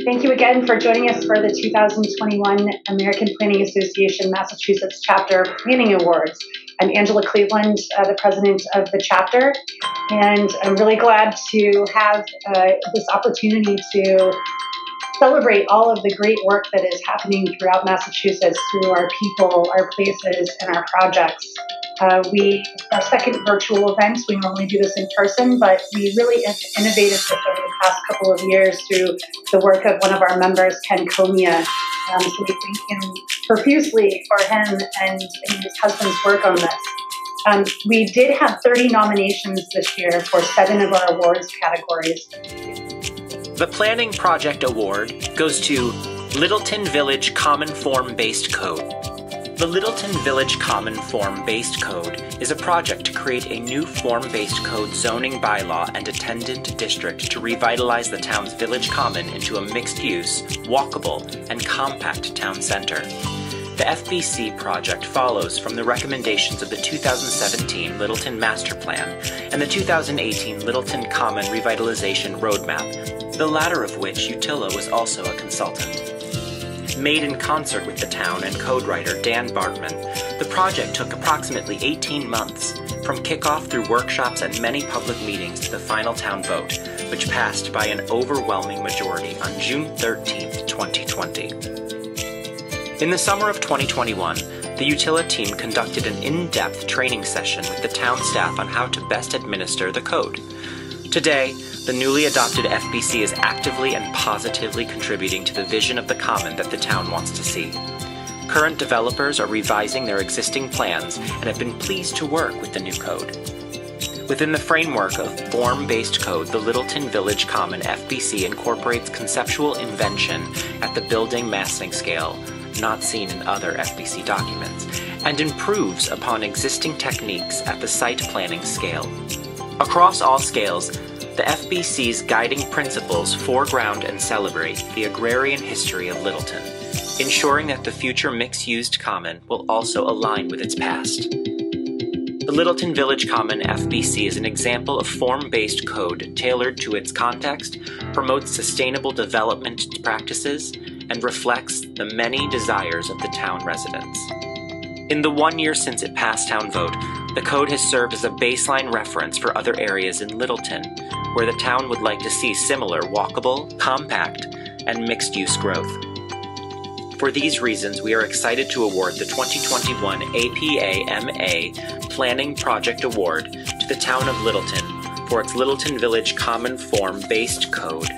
Thank you again for joining us for the 2021 American Planning Association Massachusetts Chapter Planning Awards. I'm Angela Cleveland, uh, the president of the chapter, and I'm really glad to have uh, this opportunity to celebrate all of the great work that is happening throughout Massachusetts through our people, our places, and our projects. Uh, we our second virtual event. We normally do this in person, but we really innovated this over the past couple of years through the work of one of our members, Ken Comia. Um, so we thank him profusely for him and, and his husband's work on this. Um, we did have 30 nominations this year for seven of our awards categories. The Planning Project Award goes to Littleton Village Common Form Based Code. The Littleton Village Common Form Based Code is a project to create a new form based code zoning bylaw and attendant district to revitalize the town's village common into a mixed use, walkable, and compact town center. The FBC project follows from the recommendations of the 2017 Littleton Master Plan and the 2018 Littleton Common Revitalization Roadmap, the latter of which Utile was also a consultant. Made in concert with the town and code writer Dan Bartman, the project took approximately 18 months, from kickoff through workshops and many public meetings to the final town vote, which passed by an overwhelming majority on June 13, 2020. In the summer of 2021, the Utile team conducted an in depth training session with the town staff on how to best administer the code. Today, the newly adopted FBC is actively and positively contributing to the vision of the Common that the town wants to see. Current developers are revising their existing plans and have been pleased to work with the new code. Within the framework of form based code, the Littleton Village Common FBC incorporates conceptual invention at the building massing scale, not seen in other FBC documents, and improves upon existing techniques at the site planning scale. Across all scales, the FBC's guiding principles foreground and celebrate the agrarian history of Littleton, ensuring that the future mixed used common will also align with its past. The Littleton Village Common FBC is an example of form based code tailored to its context, promotes sustainable development practices, and reflects the many desires of the town residents. In the one year since it passed town vote, the code has served as a baseline reference for other areas in Littleton, where the town would like to see similar walkable, compact, and mixed use growth. For these reasons, we are excited to award the 2021 APA-MA Planning Project Award to the town of Littleton for its Littleton Village Common Form based code.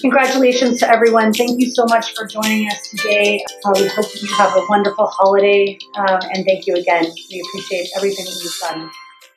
Congratulations to everyone. Thank you so much for joining us today. Uh, we hope you have a wonderful holiday um, and thank you again. We appreciate everything that you've done.